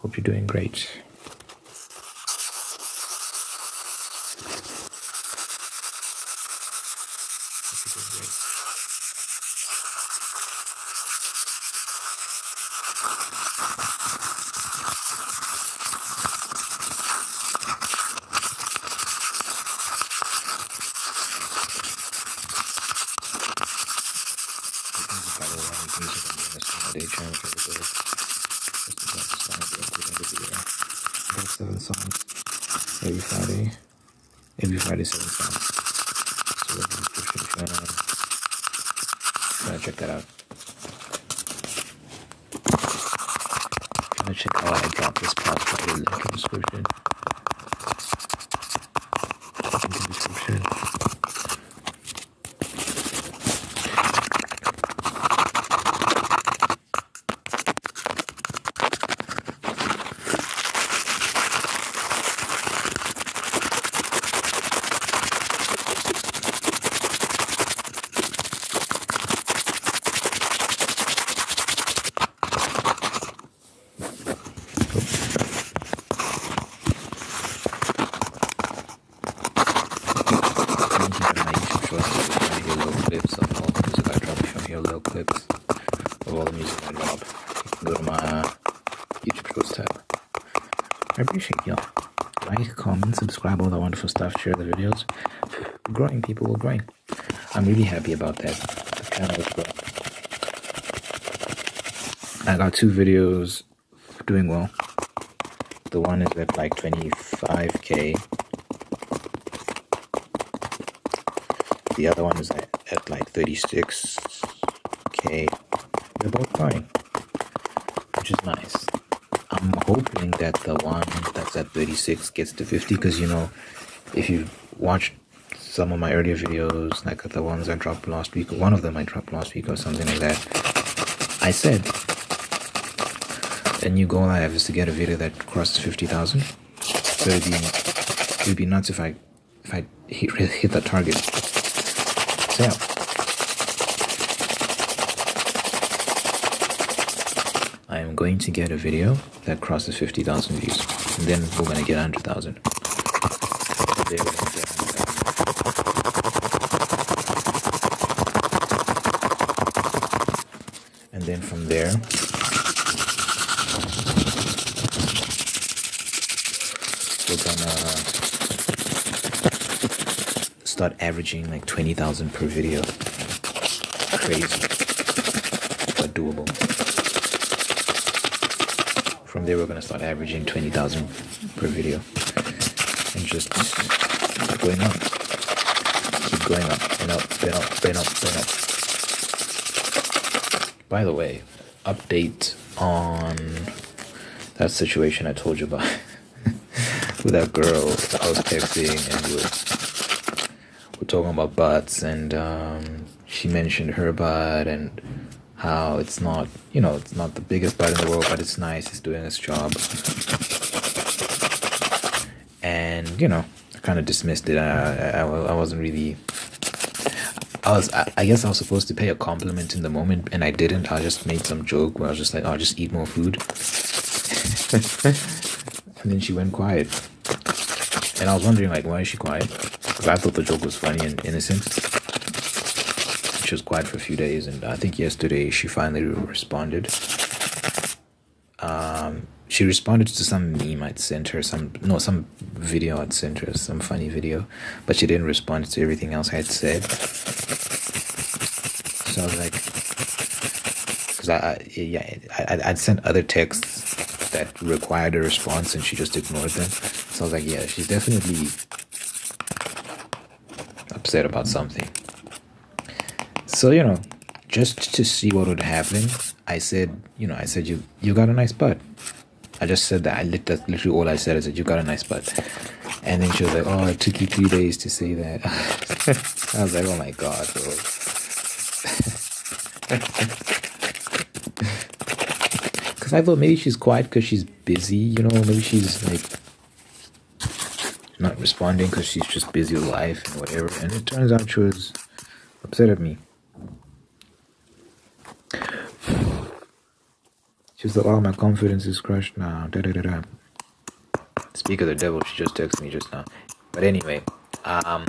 Hope you're doing great. Hope you're doing great. By the way, I'm using the newest holiday channel for the day. Just about to start the update of the video. About seven songs every Friday. Every Friday, seven songs. So we're gonna push it if you wanna, if you wanna check that out. If you wanna check out how I drop this past Friday, link in the description. Link in the description. my YouTube shorts if you want to hear little clips of all the music I drop. If you want to hear little clips of all the music I drop, you can go to my uh, YouTube shorts tab. I appreciate y'all. Like, comment, subscribe, all that wonderful stuff. Share the videos. We're growing, people. We're growing. I'm really happy about that. The channel is growing. I got two videos doing well. The one is at like 25k The other one is at, at like 36k. They're both fine, which is nice. I'm hoping that the one that's at 36 gets to 50 because you know, if you watched some of my earlier videos, like the ones I dropped last week, one of them I dropped last week or something like that, I said a new goal I have is to get a video that crosses 50,000. So it'd be, it'd be nuts if I if I hit, hit that target. So yeah. I am going to get a video that crosses 50,000 views. And then we're going to get 100,000. Then we're gonna get 100,000. And then from there, we're gonna start averaging like 20,000 per video. Crazy, but doable. There, we're gonna start averaging 20,000 per video. And just keep going up, keep going up. And up and up and up and up. By the way, update on that situation I told you about with that girl I was texting and we're, we're talking about butts and um, she mentioned her butt and how it's not you know it's not the biggest butt in the world but it's nice it's doing its job. And you know I kind of dismissed it. I, I, I wasn't really I was I, I guess I was supposed to pay a compliment in the moment and I didn't. I just made some joke where I was just like oh just eat more food. And then she went quiet. And I was wondering like why is she quiet? Because I thought the joke was funny and innocent she was quiet for a few days and I think yesterday she finally responded. Um she responded to some meme I'd sent her some no some video I'd sent her some funny video but she didn't respond to everything else I had said. So I was like because I, I yeah I, I'd sent other texts that required a response and she just ignored them. So I was like yeah she's definitely upset about something so you know just to see what would happen I said you know I said you you got a nice butt I just said that. I lit that literally all I said is that you got a nice butt. And then she was like, "Oh, it took you three days to say that." I was like, "Oh my god, bro." Because I thought maybe she's quiet because she's busy, you know. Maybe she's like not responding because she's just busy with life and whatever. And it turns out she was upset at me. She was like, "Oh, my confidence is crushed now." Da da da da. Speak of the devil, she just texted me just now. But anyway, um,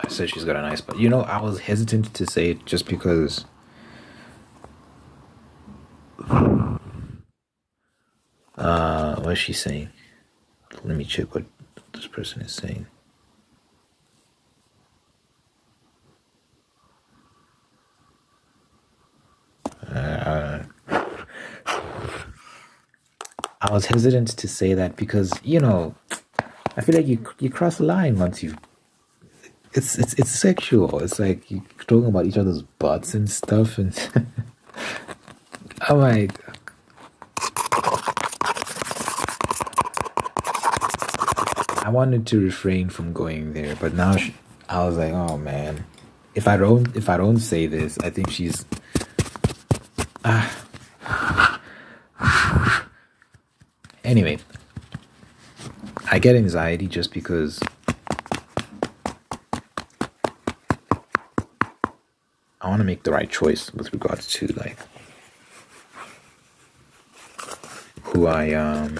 I said she's got a nice butt. You know, I was hesitant to say it just because. Uh, what is she saying? Let me check what this person is saying. Uh, I was hesitant to say that because you know, I feel like you you cross the line once you. It's it's it's sexual. It's like you talking about each other's butts and stuff, and I'm like, I wanted to refrain from going there, but now she, I was like, oh man, if I don't if I don't say this, I think she's. Ah. Anyway, I get anxiety just because I want to make the right choice with regards to like who I um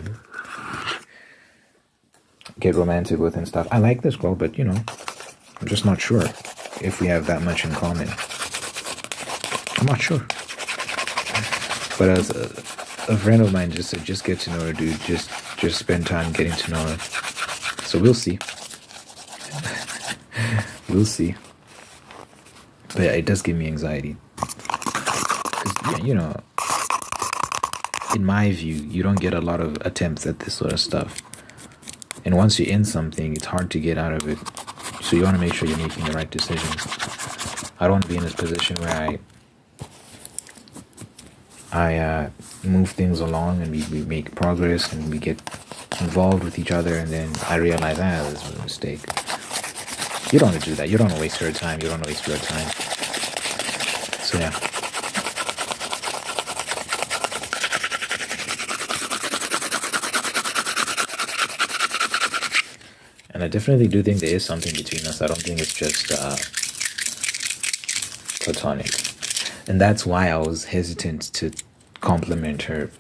get romantic with and stuff. I like this girl, but you know, I'm just not sure if we have that much in common. I'm not sure. But as a, a friend of mine just said, just get to know her, dude. Just just spend time getting to know her. So we'll see. we'll see. But yeah, it does give me anxiety. Cause, you know, in my view, you don't get a lot of attempts at this sort of stuff. And once you're in something, it's hard to get out of it. So you want to make sure you're making the right decisions. I don't want to be in this position where I I uh, move things along and we, we make progress and we get involved with each other and then I realize, ah, this was a mistake. You don't want to do that. You don't want to waste your time. You don't want to waste your time. So yeah. And I definitely do think there is something between us. I don't think it's just uh, platonic. And that's why I was hesitant to compliment her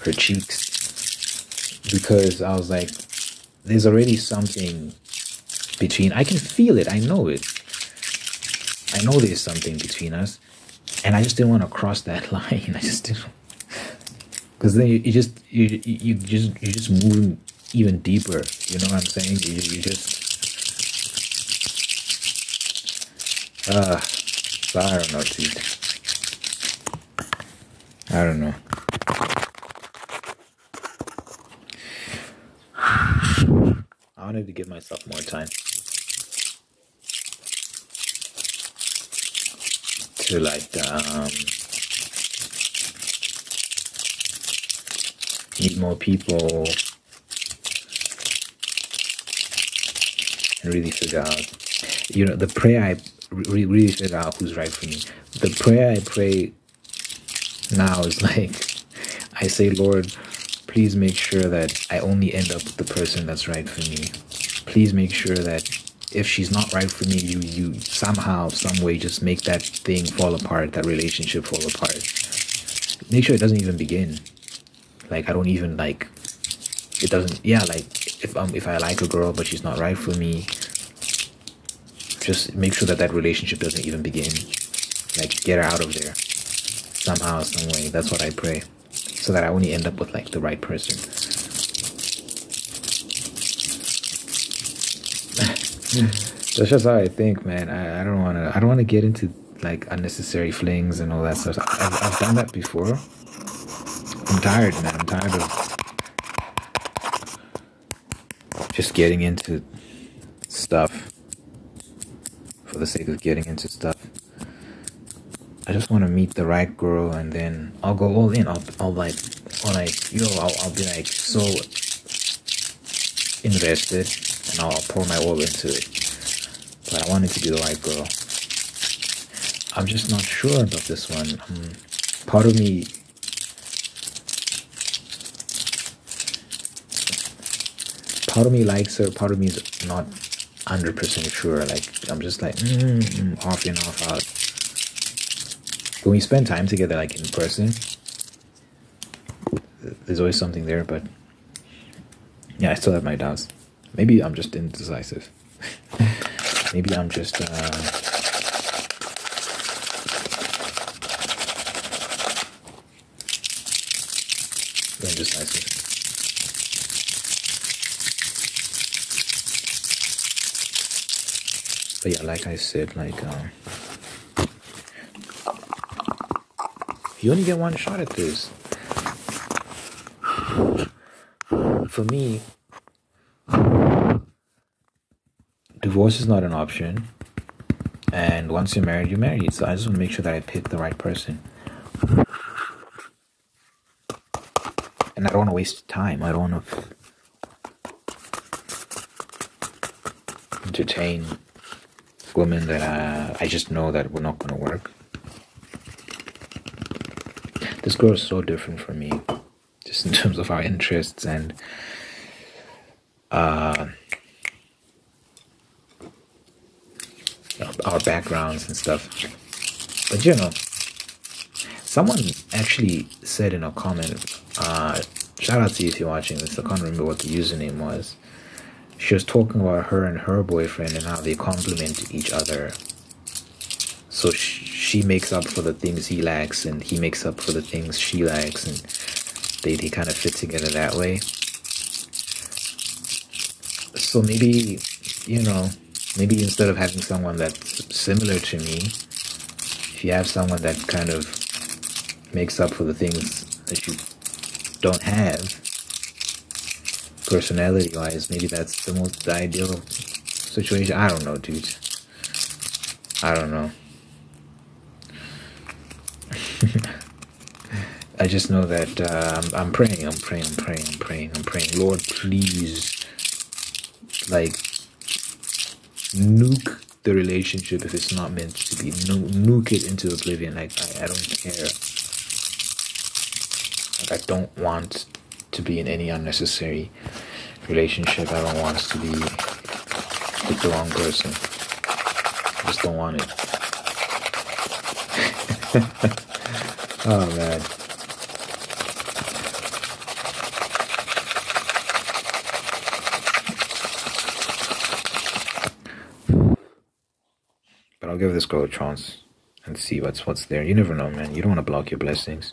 her cheeks because I was like, there's already something between. I can feel it. I know it. I know there's something between us, and I just didn't want to cross that line. I just didn't, because then you, you, just you you just you just move even deeper. You know what I'm saying? You you just. Uh, I don't know, dude. I don't know. I wanted to give myself more time to like um, meet more people and really figure out you know the prayer i re- really figure out who's right for me. The prayer i pray now is like i say lord please make sure that i only end up with the person that's right for me. Please make sure that if she's not right for me you you somehow some way just make that thing fall apart that relationship fall apart. Make sure it doesn't even begin. Like i don't even like it doesn't yeah like if um if i like a girl but she's not right for me just make sure that that relationship doesn't even begin. Like get her out of there. Somehow some way. That's what i pray. So that i only end up with like the right person. That's just how i think man. I, I don't want to i don't want to get into like unnecessary flings and all that stuff. I've, I've done that before. I'm tired man. I'm tired of just getting into stuff the sake of getting into stuff. I just want to meet the right girl and then I'll go all in. I'll, I'll like, I'll like, yo, I'll, I'll be like so invested and I'll, I'll pour my all into it. But I want it to be the right girl. I'm just not sure about this one. Um, part of me part of me likes her, part of me is not 100% sure. Like, I'm just like, mm, off in, off out. When we spend time together, like in person, there's always something there, but yeah, I still have my doubts. Maybe I'm just indecisive. Maybe I'm just. Uh, indecisive. But yeah, like I said, like um, you only get one shot at this. For me, divorce is not an option. And once you're married, you're married. So I just want to make sure that I pick the right person. And I don't want to waste time. I don't want to entertain women that uh, I just know that we're not going to work. This girl is so different from me, just in terms of our interests and uh, our backgrounds and stuff. But you know, someone actually said in a comment, uh, shout out to you if you're watching this, I can't remember what the username was she was talking about her and her boyfriend and how they complement each other. So she makes up for the things he lacks, and he makes up for the things she lacks, and they, they kind of fit together that way. So maybe, you know, maybe instead of having someone that's similar to me, if you have someone that kind of makes up for the things that you don't have, personality wise, maybe that's the most ideal situation. I don't know, dude. I don't know. I just know that uh, I'm, I'm praying, I'm praying, I'm praying, I'm praying, I'm praying. Lord, please, like, nuke the relationship if it's not meant to be. Nu nuke it into oblivion. Like, I, I don't care. Like, I don't want to be in any unnecessary relationship. I don't want us to be with the wrong person. I just don't want it. oh man. But I'll give this girl a chance and see what's what's there. You never know, man. You don't want to block your blessings.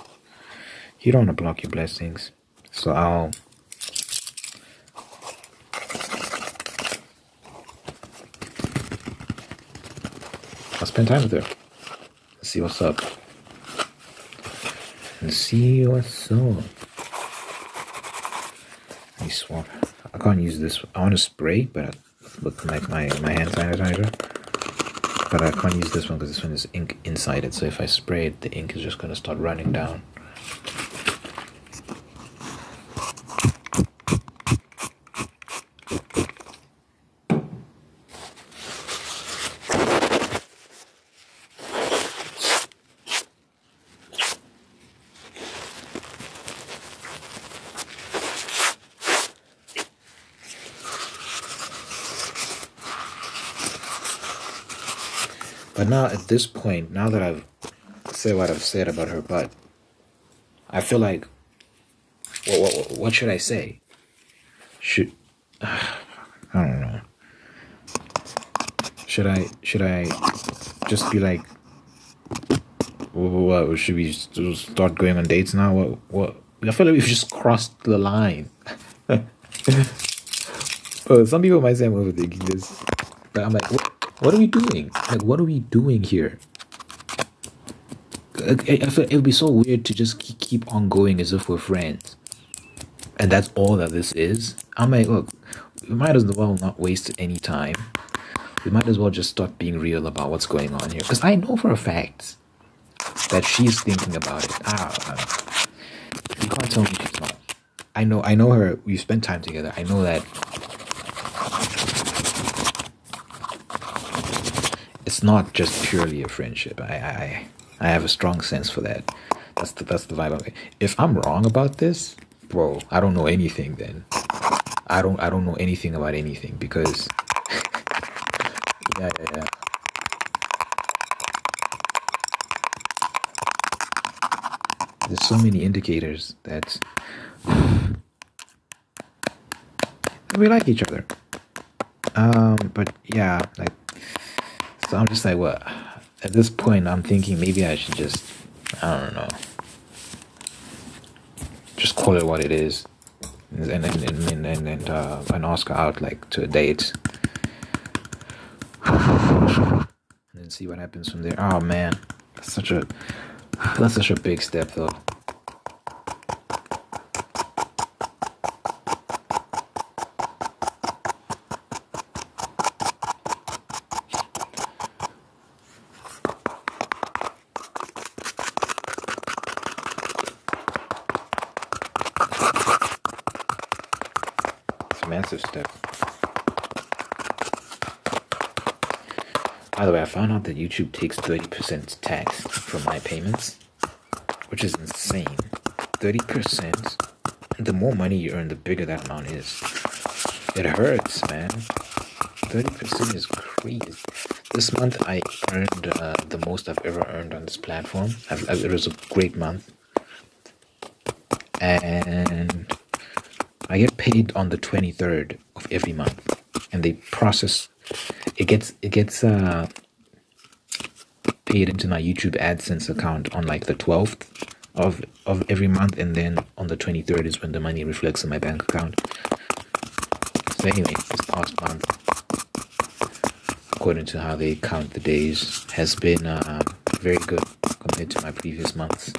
You don't want to block your blessings. So I'll I'll spend time with her. See what's up. And see what's up. Me swap. I can't use this. I want to spray, but with like my, my hand sanitizer. But I can't use this one because this one is ink inside it. So if I spray it, the ink is just going to start running down. Now at this point, now that I've said what I've said about her butt, I feel like, what, what, what should I say? Should, uh, I don't know. Should I, should I just be like, what, should we start going on dates now? What, what, I feel like we've just crossed the line. oh, some people might say I'm overthinking this, but I'm like, what? Are we doing? Like, what are we doing here? I, I feel it would be so weird to just keep on going as if we're friends. And that's all that this is. I'm like, look, we might as well not waste any time. We might as well just start being real about what's going on here. Because I know for a fact, that she's thinking about it. Ah, you can't tell me she's not. I know, I know her. We spent time together. I know that it's not just purely a friendship. I, I, I have a strong sense for that. That's the that's the vibe. If I'm wrong about this, bro, I don't know anything. Then I don't I don't know anything about anything because yeah yeah yeah. There's so many indicators that we like each other. Um, but yeah, like so I'm just like, what? At this point, I'm thinking maybe I should just, I don't know, just call it what it is, and and and and, and, uh, and her out like to a date, and see what happens from there. Oh man, that's such a that's such a big step though. massive step. By the way, I found out that YouTube takes 30% tax from my payments, which is insane. 30%. The more money you earn, the bigger that amount is. It hurts, man. 30% is crazy. This month I earned uh, the most I've ever earned on this platform. I've, it was a great month. And I get paid on the 23rd of every month and they process it gets it gets uh paid into my YouTube AdSense account on like the 12th of of every month and then on the 23rd is when the money reflects in my bank account. So anyway, this past month according to how they count the days has been uh, very good compared to my previous months.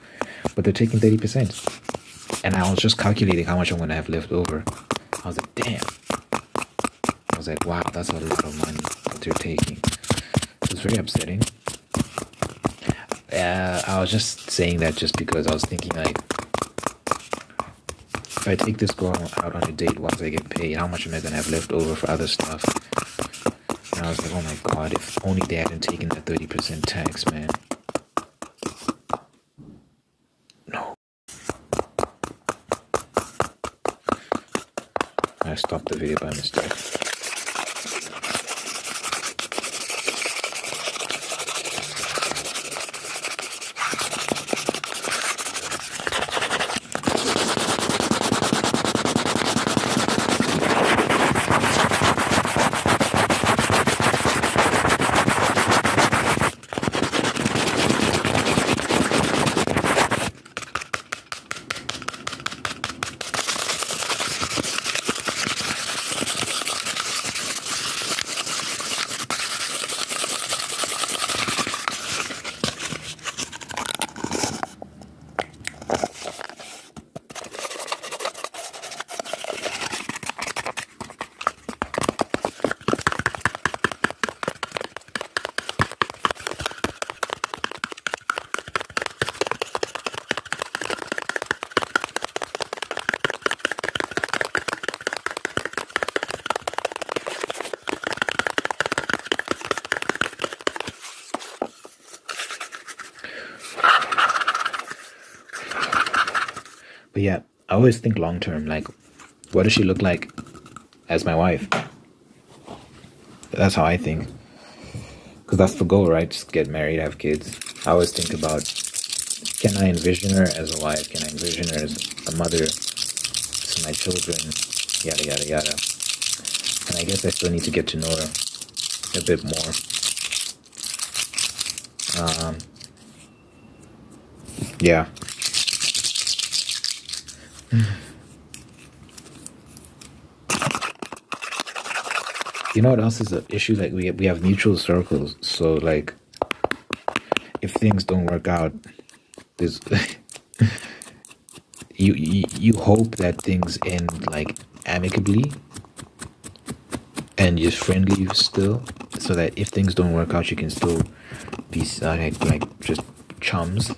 But they're taking 30% and I was just calculating how much I'm gonna have left over. I was like, damn. I was like, wow, that's a lot of money that they're taking. It was very upsetting. Uh, I was just saying that just because I was thinking like, if I take this girl out on a date once I get paid, how much am I gonna have left over for other stuff? And I was like, oh my god, if only they hadn't taken that 30% tax, man. No. I stopped the video by mistake. But yeah, I always think long term. Like, what does she look like as my wife? That's how I think. Because that's the goal, right? Just get married, have kids. I always think about can I envision her as a wife? Can I envision her as a mother to my children? Yada, yada, yada. And I guess I still need to get to know her a bit more. Um, yeah. You know what else is an issue? Like we we have mutual circles, so like if things don't work out, there's you, you you hope that things end like amicably and you're friendly still, so that if things don't work out, you can still be uh, like like just chums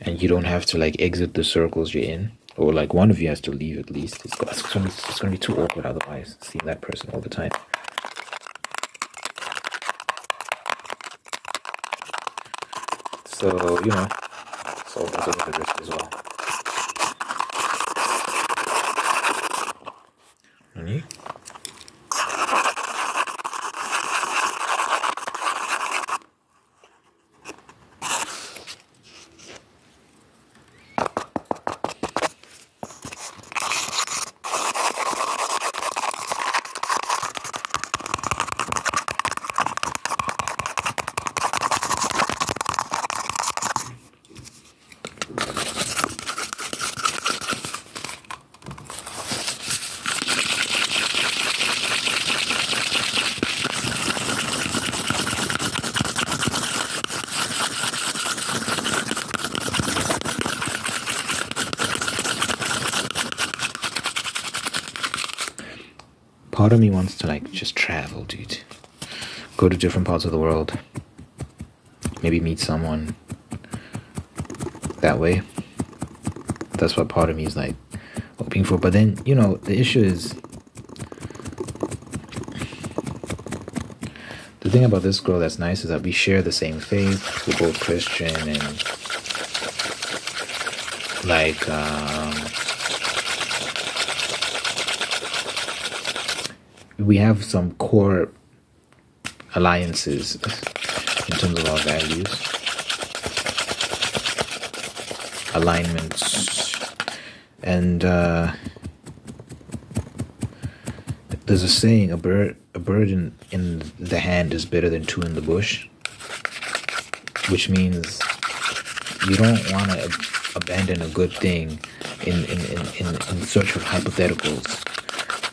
and you don't have to like exit the circles you're in or like one of you has to leave at least. It's, it's, gonna, be, it's gonna be too awkward otherwise seeing that person all the time. So you know so that's a risk as well part of me wants to like just travel, dude. Go to different parts of the world. Maybe meet someone that way. That's what part of me is like hoping for. But then, you know, the issue is the thing about this girl that's nice is that we share the same faith. We're both Christian and like um we have some core alliances in terms of our values, alignments, and uh, there's a saying: a bird, a bird in, in the hand is better than two in the bush, which means you don't want to abandon a good thing in in, in, in, in search of hypotheticals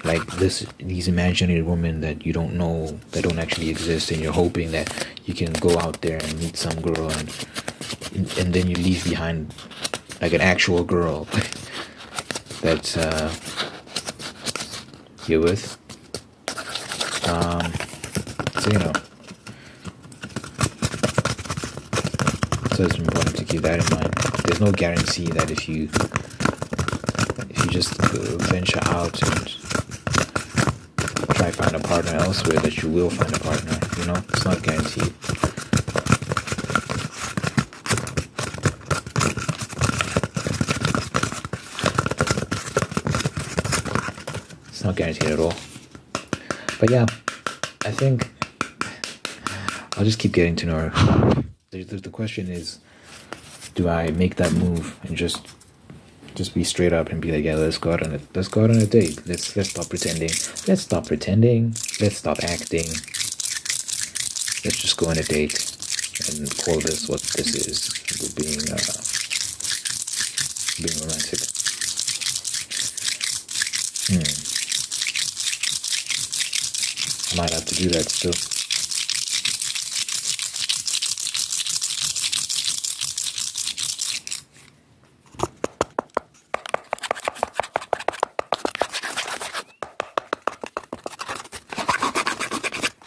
like this these imaginary women that you don't know that don't actually exist and you're hoping that you can go out there and meet some girl and and then you leave behind like an actual girl that uh, you're with. Um, so you know. So it's important to keep that in mind. There's no guarantee that if you if you just venture out and try find a partner elsewhere that you will find a partner. You know, it's not guaranteed. It's not guaranteed at all. But yeah, I think I'll just keep getting to know her. The, the question is, do I make that move and just just be straight up and be like, yeah, let's go out on a let's go out on a date. Let's let's stop pretending. Let's stop pretending. Let's stop acting. Let's just go on a date and call this what this is. Being uh, being romantic. Hmm. I might have to do that still.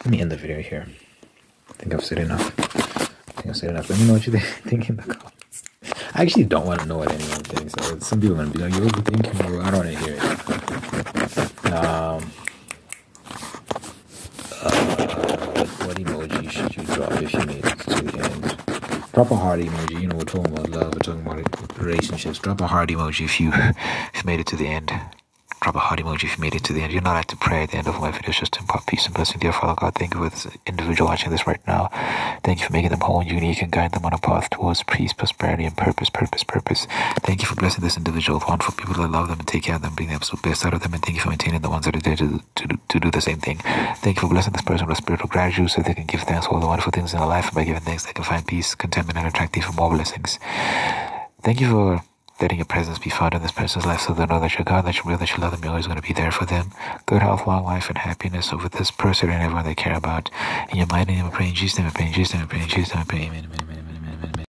Let me end the video here. I think I've said enough. I think I've said enough. Let me know what you think in the comments. I actually don't want to know what anyone thinks. So some people are gonna be like, "You're overthinking," bro. I don't want to hear it. Um, uh, what emoji should you drop if you made it to the end? Drop a heart emoji. You know, we're talking about love. We're talking about relationships. Drop a heart emoji if you made it to the end drop a heart emoji if you made it to the end. You're not have to pray at the end of my videos just to impart peace and blessing. Dear Father God, thank you for this individual watching this right now. Thank you for making them whole and unique and guide them on a path towards peace, prosperity, and purpose, purpose, purpose. Thank you for blessing this individual with wonderful people that love them and take care of them, bring the absolute best out of them, and thank you for maintaining the ones that are there to, to, to do the same thing. Thank you for blessing this person with spiritual gratitude so they can give thanks for all the wonderful things in their life, and by giving thanks, they can find peace, contentment, and attract even more blessings. Thank you for letting your presence be found in this person's life so they know that you're God, that you're real, that you love them, you're always going to be there for them. Good health, long life, and happiness over this person and everyone they care about. In your mighty name, I pray in Jesus' name, I pray in Jesus' name, I in Jesus' name, I pray, amen, amen, amen.